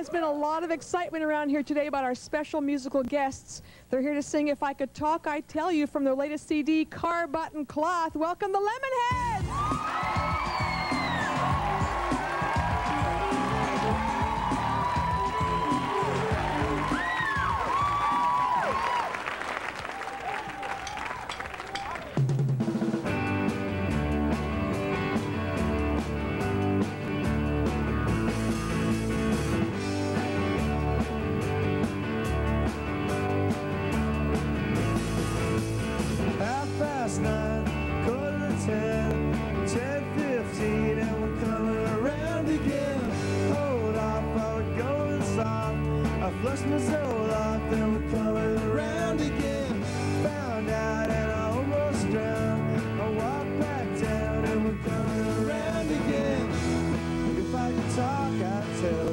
has been a lot of excitement around here today about our special musical guests. They're here to sing If I Could Talk, I Tell You from their latest CD, Car Button Cloth. Welcome the Lemonheads! Nine, quarter to ten, ten fifteen, and we're coming around again. Hold soft. I flushed my soul off, we're coming around again. Found out and I almost drowned. I walked back down, and we're coming around again. If I could talk, I'd tell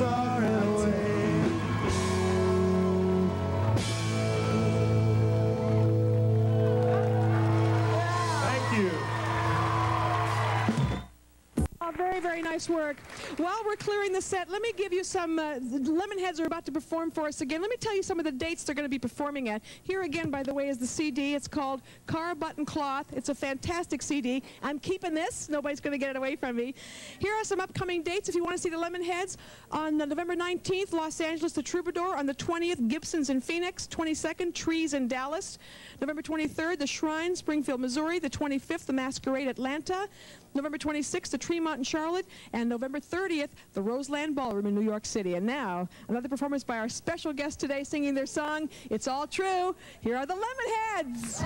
You very, nice work. While we're clearing the set, let me give you some. Uh, Lemonheads are about to perform for us again. Let me tell you some of the dates they're going to be performing at. Here again, by the way, is the CD. It's called Car Button Cloth. It's a fantastic CD. I'm keeping this. Nobody's going to get it away from me. Here are some upcoming dates if you want to see the Lemonheads. On November 19th, Los Angeles, the Troubadour. On the 20th, Gibson's in Phoenix. 22nd, Trees in Dallas. November 23rd, the Shrine, Springfield, Missouri. The 25th, the Masquerade, Atlanta. November 26th, the Tremont in Charlotte, and November 30th, the Roseland Ballroom in New York City. And now, another performance by our special guest today singing their song, It's All True. Here are the Lemonheads.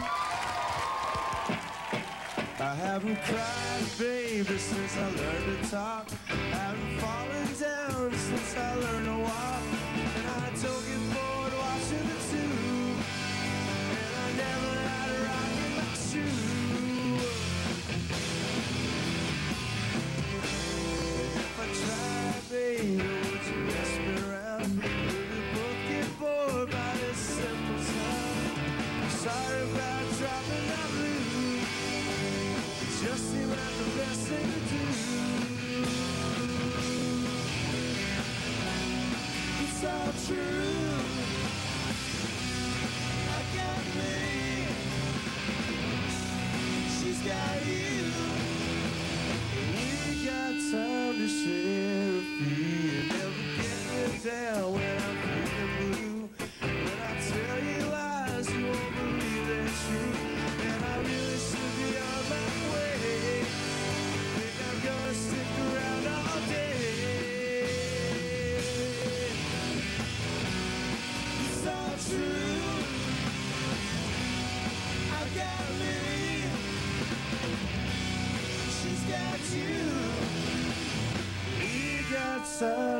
I haven't cried, baby, since I learned to talk. haven't fallen down since I learned to walk. And I don't get true. I got me. She's got you. Sometimes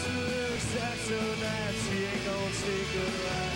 she looks at so nice, she ain't gonna take her